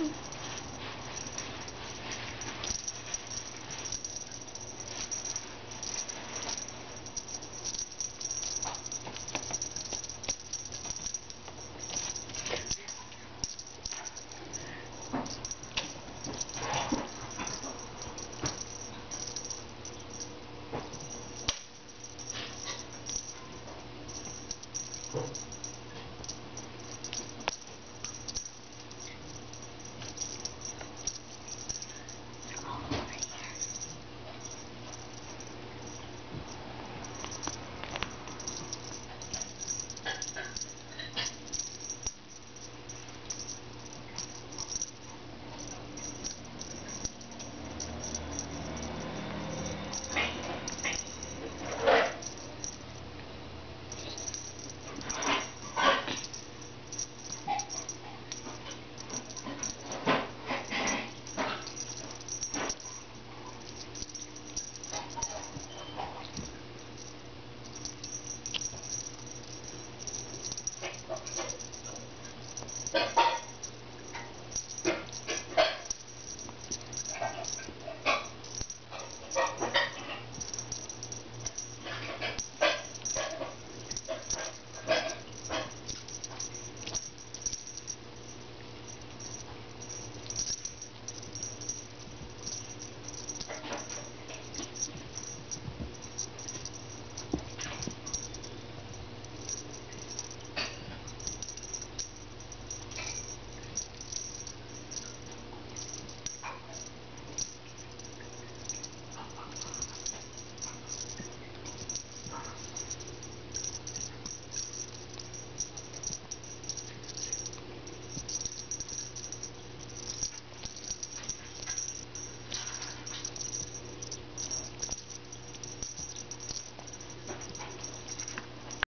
Mm.